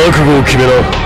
覚悟を決めろ。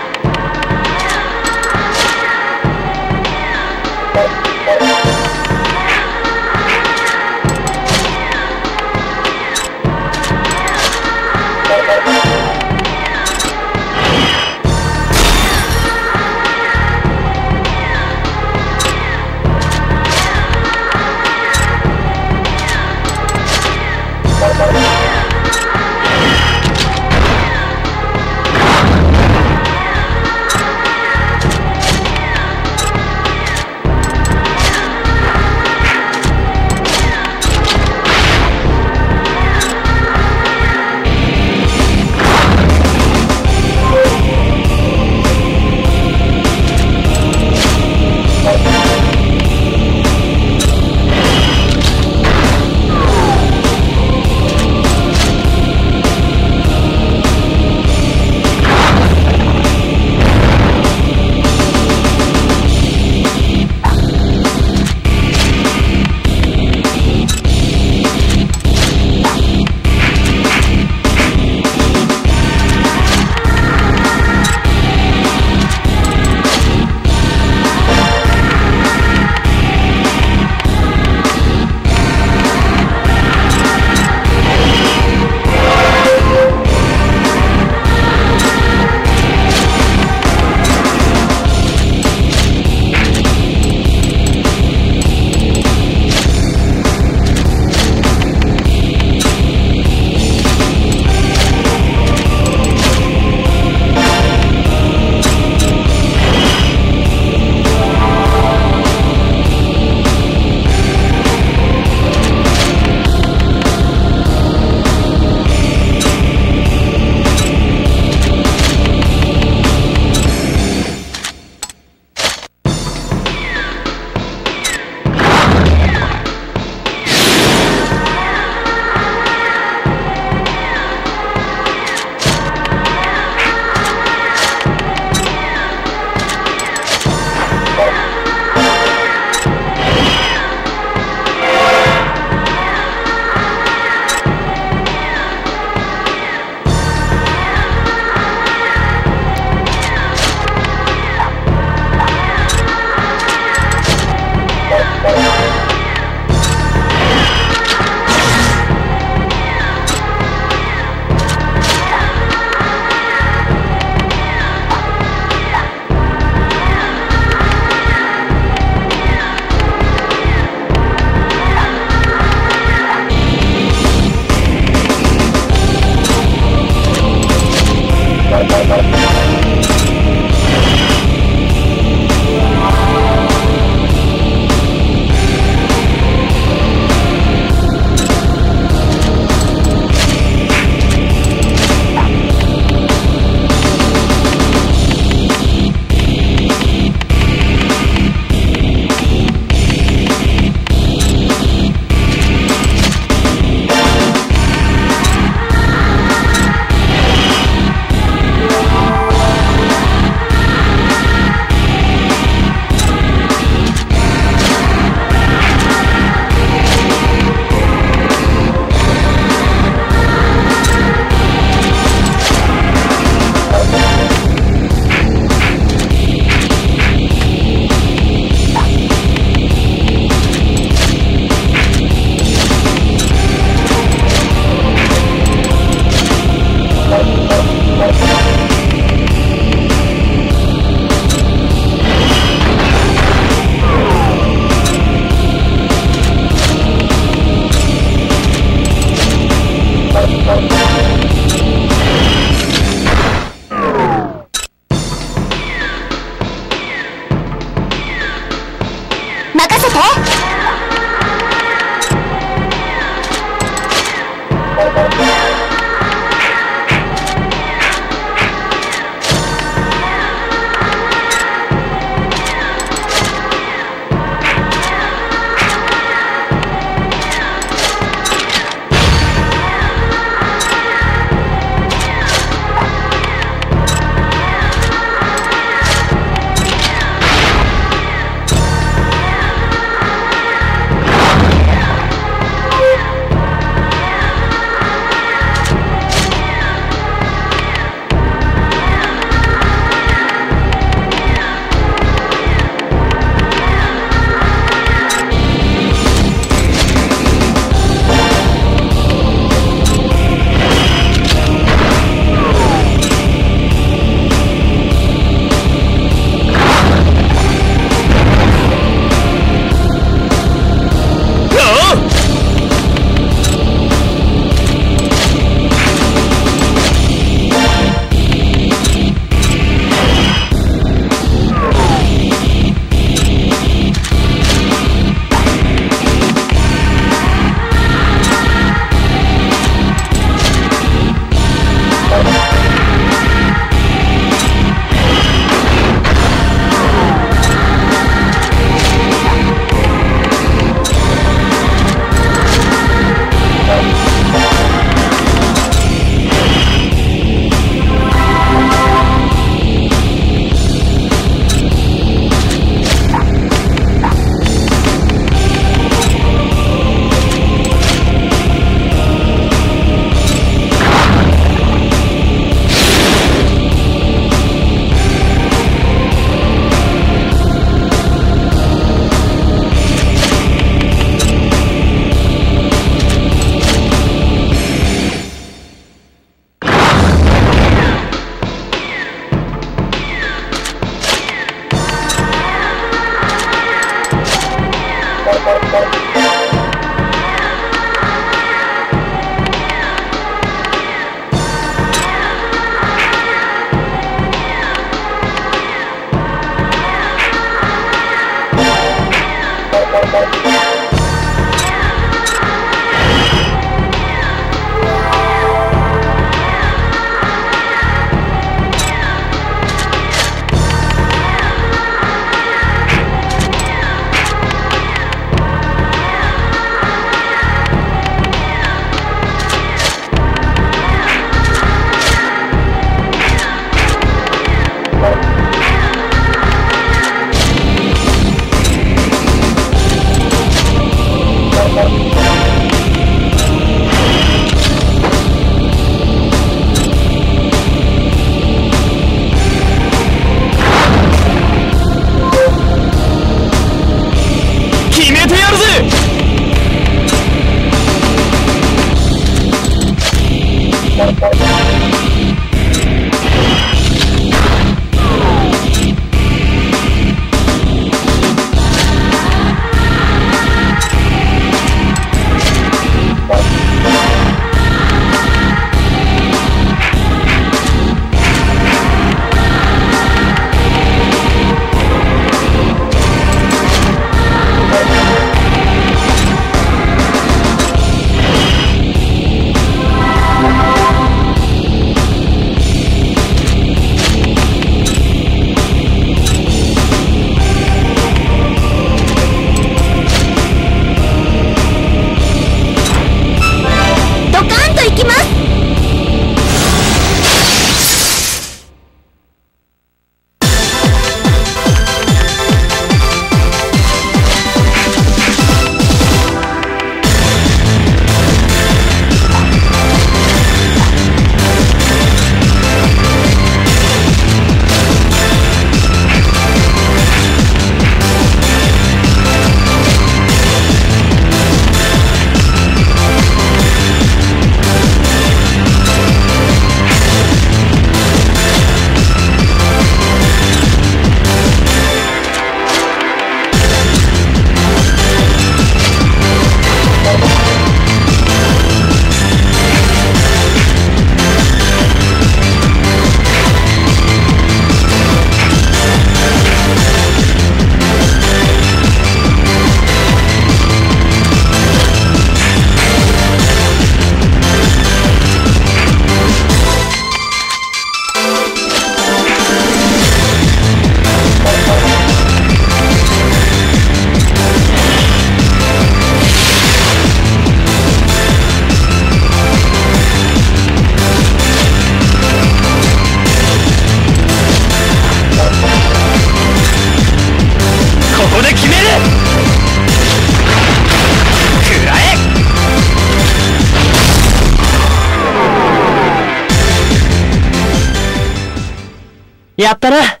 やったな